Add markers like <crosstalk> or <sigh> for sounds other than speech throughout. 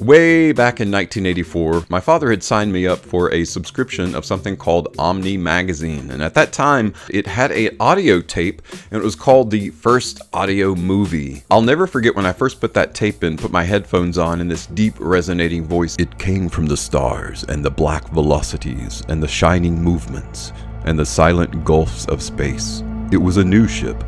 Way back in 1984, my father had signed me up for a subscription of something called Omni Magazine, and at that time, it had a audio tape, and it was called the First Audio Movie. I'll never forget when I first put that tape in, put my headphones on, and this deep resonating voice, it came from the stars, and the black velocities, and the shining movements, and the silent gulfs of space. It was a new ship.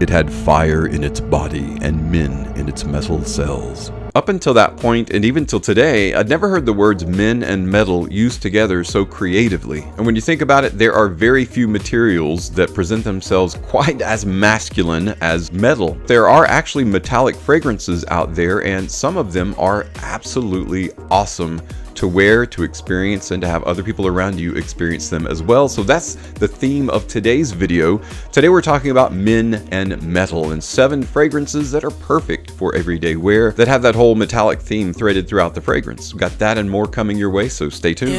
It had fire in its body and men in its metal cells. Up until that point, and even till today, I'd never heard the words men and metal used together so creatively. And when you think about it, there are very few materials that present themselves <laughs> quite as masculine as metal. There are actually metallic fragrances out there, and some of them are absolutely awesome to wear, to experience, and to have other people around you experience them as well. So that's the theme of today's video. Today we're talking about men and metal and seven fragrances that are perfect for everyday wear that have that whole metallic theme threaded throughout the fragrance. We've got that and more coming your way, so stay tuned.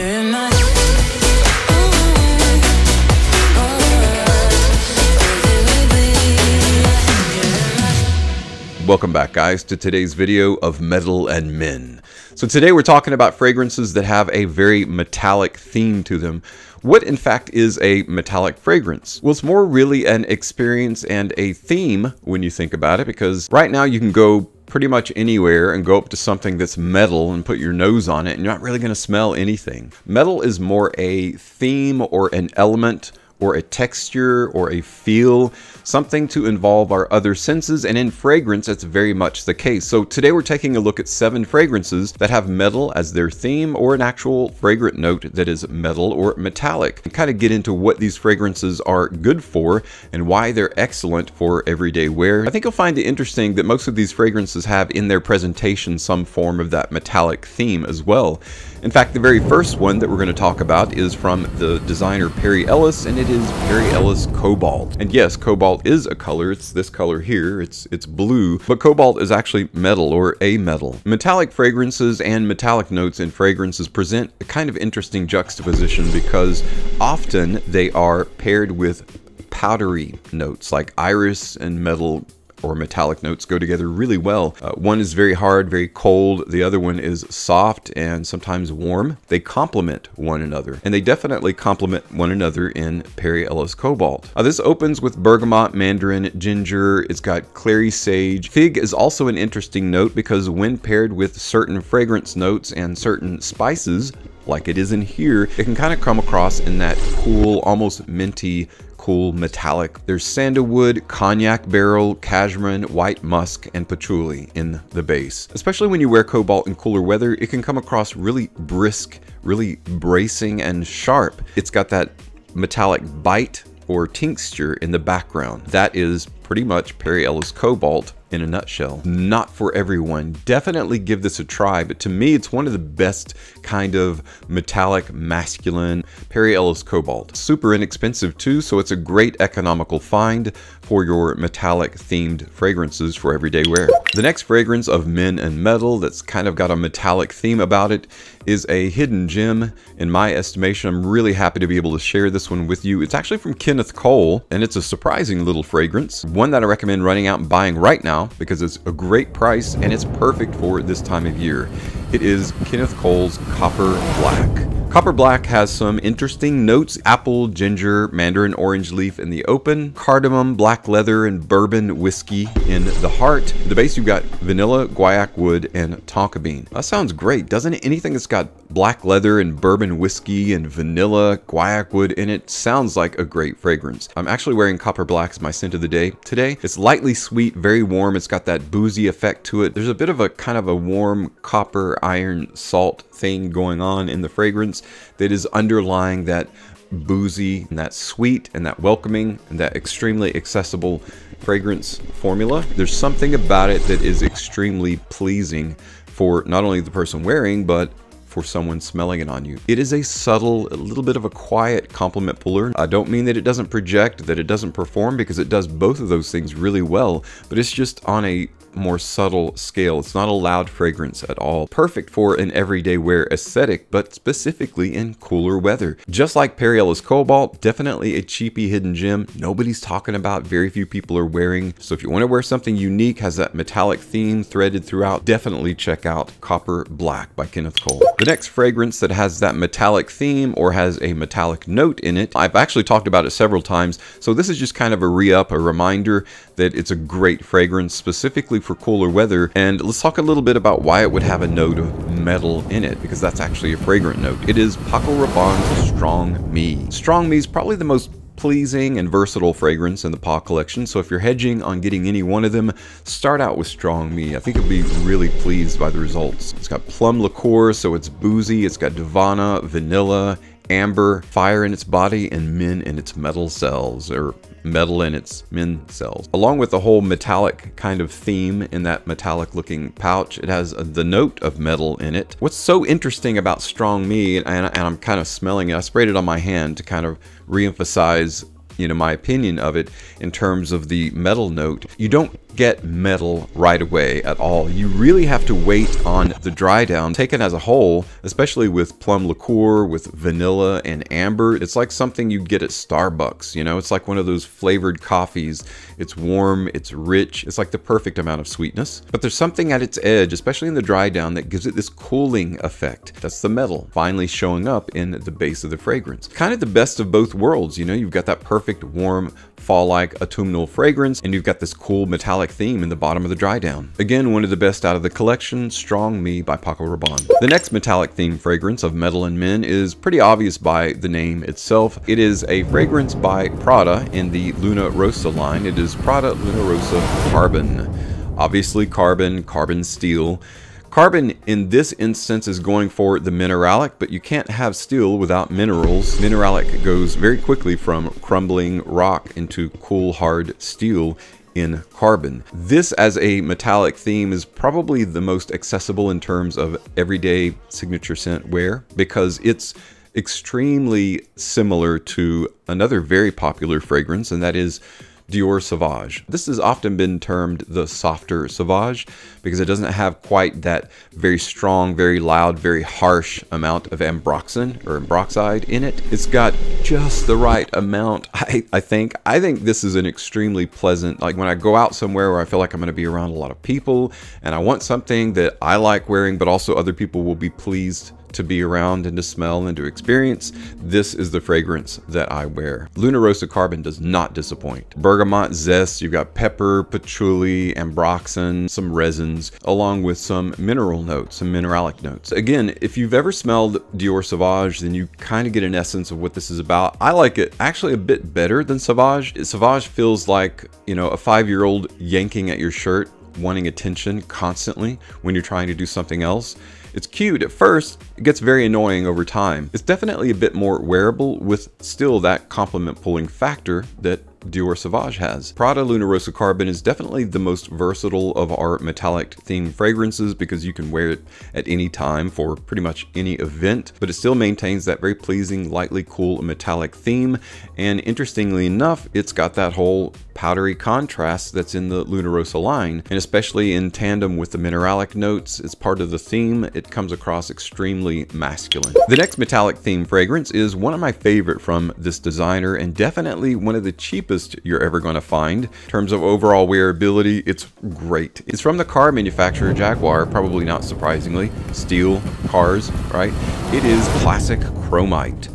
Welcome back guys to today's video of Metal and Men. So today we're talking about fragrances that have a very metallic theme to them. What in fact is a metallic fragrance? Well, it's more really an experience and a theme when you think about it because right now you can go pretty much anywhere and go up to something that's metal and put your nose on it and you're not really going to smell anything. Metal is more a theme or an element or a texture or a feel, something to involve our other senses, and in fragrance, that's very much the case. So today we're taking a look at seven fragrances that have metal as their theme or an actual fragrant note that is metal or metallic. And kind of get into what these fragrances are good for and why they're excellent for everyday wear. I think you'll find it interesting that most of these fragrances have in their presentation some form of that metallic theme as well. In fact, the very first one that we're going to talk about is from the designer Perry Ellis, and it is Perry Ellis Cobalt. And yes, cobalt is a color. It's this color here. It's it's blue, but cobalt is actually metal or a metal. Metallic fragrances and metallic notes in fragrances present a kind of interesting juxtaposition because often they are paired with powdery notes like iris and metal or metallic notes go together really well. Uh, one is very hard, very cold. The other one is soft and sometimes warm. They complement one another, and they definitely complement one another in Perry Ellis Cobalt. Uh, this opens with bergamot, mandarin, ginger. It's got clary sage. Fig is also an interesting note because when paired with certain fragrance notes and certain spices, like it is in here, it can kind of come across in that cool, almost minty cool metallic. There's sandalwood, cognac barrel, cashmere, white musk, and patchouli in the base. Especially when you wear cobalt in cooler weather, it can come across really brisk, really bracing and sharp. It's got that metallic bite or tincture in the background. That is pretty much Perry Ellis Cobalt in a nutshell. Not for everyone. Definitely give this a try, but to me, it's one of the best kind of metallic, masculine Perry Ellis Cobalt. Super inexpensive too, so it's a great economical find for your metallic themed fragrances for everyday wear. The next fragrance of Men and Metal that's kind of got a metallic theme about it is a hidden gem in my estimation. I'm really happy to be able to share this one with you. It's actually from Kenneth Cole and it's a surprising little fragrance. One that I recommend running out and buying right now because it's a great price and it's perfect for this time of year. It is Kenneth Cole's Copper Black. Copper Black has some interesting notes apple, ginger, mandarin orange leaf in the open, cardamom, black leather, and bourbon whiskey in the heart. The base, you've got vanilla, guaiac wood, and tonka bean. That sounds great, doesn't it? Anything that's got black leather and bourbon whiskey and vanilla, guaiac wood in it sounds like a great fragrance. I'm actually wearing Copper Black as my scent of the day today. It's lightly sweet, very warm. It's got that boozy effect to it. There's a bit of a kind of a warm copper, iron, salt thing going on in the fragrance that is underlying that boozy and that sweet and that welcoming and that extremely accessible fragrance formula. There's something about it that is extremely pleasing for not only the person wearing, but for someone smelling it on you. It is a subtle, a little bit of a quiet compliment puller. I don't mean that it doesn't project, that it doesn't perform, because it does both of those things really well, but it's just on a more subtle scale. It's not a loud fragrance at all. Perfect for an everyday wear aesthetic, but specifically in cooler weather. Just like Perry Ellis Cobalt, definitely a cheapy hidden gem. Nobody's talking about, very few people are wearing. So if you want to wear something unique, has that metallic theme threaded throughout, definitely check out Copper Black by Kenneth Cole. The next fragrance that has that metallic theme or has a metallic note in it, I've actually talked about it several times. So this is just kind of a re-up, a reminder that it's a great fragrance specifically for cooler weather. And let's talk a little bit about why it would have a note of metal in it, because that's actually a fragrant note. It is Paco Rabanne's Strong Me. Strong Me is probably the most pleasing and versatile fragrance in the PA collection, so if you're hedging on getting any one of them, start out with Strong Me. I think you'll be really pleased by the results. It's got plum liqueur, so it's boozy. It's got Davana, vanilla, amber, fire in its body, and min in its metal cells, or metal in its min cells. Along with the whole metallic kind of theme in that metallic looking pouch, it has uh, the note of metal in it. What's so interesting about Strong Me, and, and I'm kind of smelling it, I sprayed it on my hand to kind of re-emphasize you know my opinion of it in terms of the metal note you don't get metal right away at all. You really have to wait on the dry down. Taken as a whole, especially with plum liqueur, with vanilla and amber, it's like something you get at Starbucks, you know? It's like one of those flavored coffees. It's warm, it's rich, it's like the perfect amount of sweetness. But there's something at its edge, especially in the dry down, that gives it this cooling effect. That's the metal finally showing up in the base of the fragrance. Kind of the best of both worlds, you know? You've got that perfect warm fall-like autumnal fragrance, and you've got this cool metallic theme in the bottom of the dry down. Again, one of the best out of the collection, Strong Me by Paco Rabanne. The next metallic theme fragrance of Metal and Men is pretty obvious by the name itself. It is a fragrance by Prada in the Luna Rossa line. It is Prada Luna Rossa Carbon. Obviously carbon, carbon steel. Carbon in this instance is going for the mineralic, but you can't have steel without minerals. Mineralic goes very quickly from crumbling rock into cool hard steel in carbon. This as a metallic theme is probably the most accessible in terms of everyday signature scent wear because it's extremely similar to another very popular fragrance and that is Dior Sauvage. This has often been termed the softer Sauvage because it doesn't have quite that very strong, very loud, very harsh amount of ambroxan or ambroxide in it. It's got just the right amount, <laughs> I, I think. I think this is an extremely pleasant, like when I go out somewhere where I feel like I'm going to be around a lot of people and I want something that I like wearing, but also other people will be pleased to be around and to smell and to experience, this is the fragrance that I wear. Luna Rossa Carbon does not disappoint. Bergamot zest, you've got pepper, patchouli, ambroxan, some resins, along with some mineral notes, some mineralic notes. Again, if you've ever smelled Dior Sauvage, then you kind of get an essence of what this is about. I like it actually a bit better than Sauvage. Sauvage feels like, you know, a five-year-old yanking at your shirt wanting attention constantly when you're trying to do something else. It's cute at first, it gets very annoying over time. It's definitely a bit more wearable with still that compliment pulling factor that Dior Sauvage has. Prada Luna Rossa Carbon is definitely the most versatile of our metallic themed fragrances because you can wear it at any time for pretty much any event, but it still maintains that very pleasing, lightly cool metallic theme. And interestingly enough, it's got that whole powdery contrast that's in the Luna Rossa line, and especially in tandem with the mineralic notes, it's part of the theme, it comes across extremely masculine. The next metallic theme fragrance is one of my favorite from this designer and definitely one of the cheapest you're ever going to find. In terms of overall wearability, it's great. It's from the car manufacturer Jaguar, probably not surprisingly. Steel, cars, right? It is classic chromite.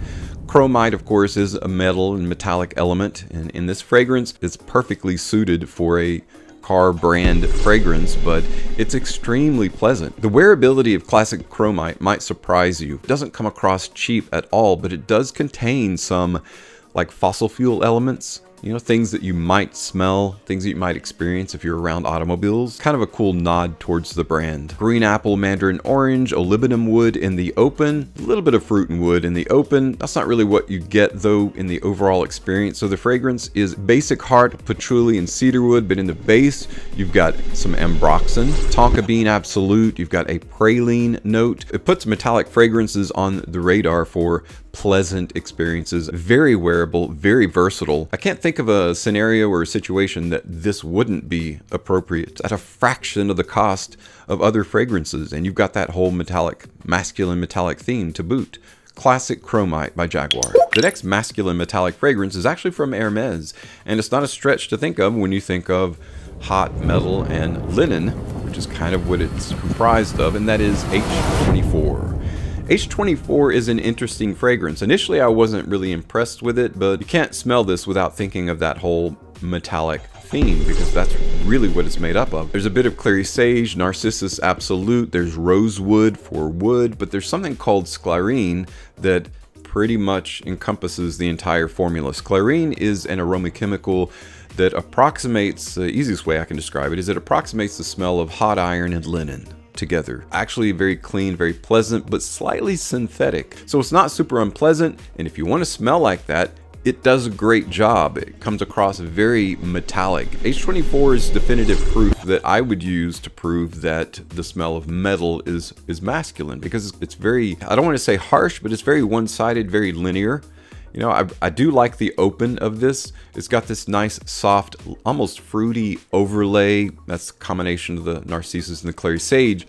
Chromite, of course, is a metal and metallic element, and in this fragrance, it's perfectly suited for a car brand fragrance, but it's extremely pleasant. The wearability of classic chromite might surprise you. It doesn't come across cheap at all, but it does contain some like fossil fuel elements you know, things that you might smell, things that you might experience if you're around automobiles. Kind of a cool nod towards the brand. Green apple, mandarin orange, olivinum wood in the open, a little bit of fruit and wood in the open. That's not really what you get though in the overall experience. So the fragrance is basic heart, patchouli, and cedarwood, but in the base, you've got some ambroxan, tonka bean absolute, you've got a praline note. It puts metallic fragrances on the radar for pleasant experiences. Very wearable, very versatile. I can't think of a scenario or a situation that this wouldn't be appropriate at a fraction of the cost of other fragrances, and you've got that whole metallic, masculine metallic theme to boot. Classic Chromite by Jaguar. The next masculine metallic fragrance is actually from Hermes, and it's not a stretch to think of when you think of hot metal and linen, which is kind of what it's comprised of, and that is H24. H24 is an interesting fragrance. Initially, I wasn't really impressed with it, but you can't smell this without thinking of that whole metallic theme because that's really what it's made up of. There's a bit of clary sage, narcissus absolute, there's rosewood for wood, but there's something called sclarene that pretty much encompasses the entire formula. Sclarene is an aroma chemical that approximates, the easiest way I can describe it is it approximates the smell of hot iron and linen together. Actually very clean, very pleasant, but slightly synthetic. So it's not super unpleasant, and if you want to smell like that, it does a great job. It comes across very metallic. H24 is definitive proof that I would use to prove that the smell of metal is, is masculine because it's very, I don't want to say harsh, but it's very one-sided, very linear. You know, I, I do like the open of this. It's got this nice, soft, almost fruity overlay. That's a combination of the Narcissus and the Clary Sage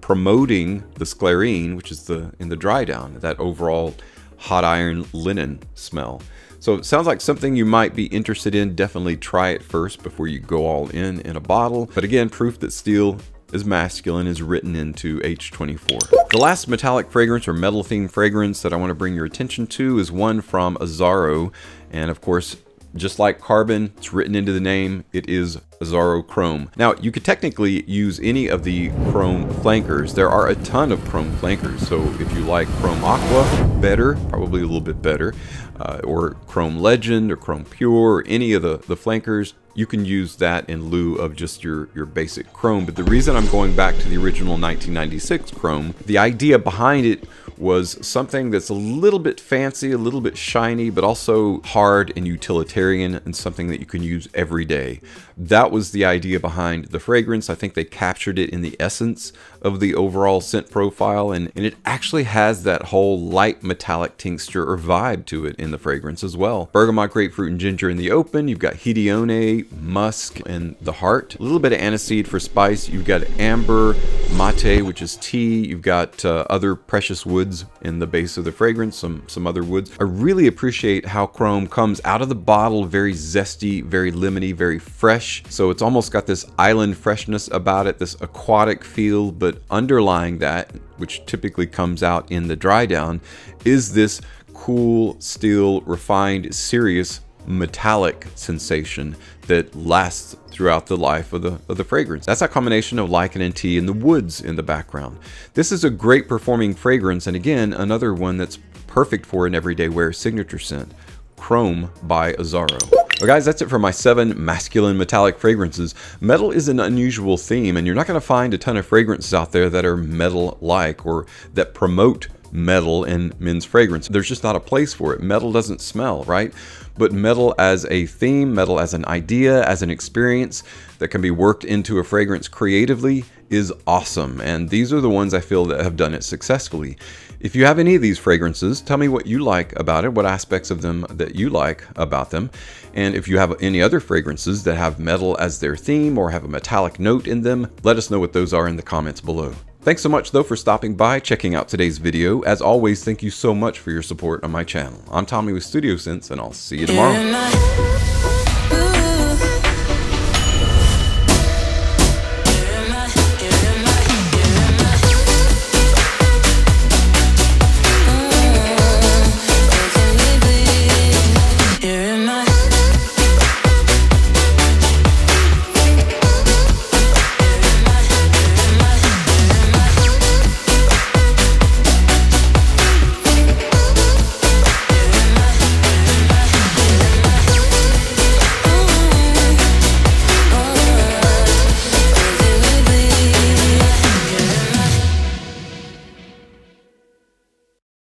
promoting the Sclarene, which is the in the dry down, that overall hot iron linen smell. So it sounds like something you might be interested in. Definitely try it first before you go all in in a bottle. But again, proof that steel is masculine is written into H24. The last metallic fragrance or metal themed fragrance that I want to bring your attention to is one from Azzaro. And of course, just like carbon, it's written into the name, it is Azzaro Chrome. Now, you could technically use any of the chrome flankers. There are a ton of chrome flankers, so if you like Chrome Aqua, better, probably a little bit better, uh, or Chrome Legend or Chrome Pure, or any of the, the flankers, you can use that in lieu of just your, your basic Chrome. But the reason I'm going back to the original 1996 Chrome, the idea behind it was something that's a little bit fancy, a little bit shiny, but also hard and utilitarian and something that you can use every day. That was the idea behind the fragrance. I think they captured it in the essence of the overall scent profile and, and it actually has that whole light metallic tincture or vibe to it in the fragrance as well. Bergamot, grapefruit, and ginger in the open. You've got Hedione, musk, and the heart. A little bit of aniseed for spice. You've got amber, mate, which is tea. You've got uh, other precious woods in the base of the fragrance, some, some other woods. I really appreciate how Chrome comes out of the bottle very zesty, very lemony, very fresh. So it's almost got this island freshness about it, this aquatic feel, but underlying that, which typically comes out in the dry down, is this cool, still, refined, serious metallic sensation that lasts throughout the life of the, of the fragrance. That's a combination of lichen and tea and the woods in the background. This is a great performing fragrance and again another one that's perfect for an everyday wear signature scent. Chrome by Azzaro. Well guys, that's it for my seven masculine metallic fragrances. Metal is an unusual theme and you're not going to find a ton of fragrances out there that are metal-like or that promote metal in men's fragrance. There's just not a place for it. Metal doesn't smell, right? But metal as a theme, metal as an idea, as an experience that can be worked into a fragrance creatively is awesome. And these are the ones I feel that have done it successfully. If you have any of these fragrances, tell me what you like about it, what aspects of them that you like about them. And if you have any other fragrances that have metal as their theme or have a metallic note in them, let us know what those are in the comments below. Thanks so much though for stopping by, checking out today's video. As always, thank you so much for your support on my channel. I'm Tommy with Studio Scents and I'll see you tomorrow.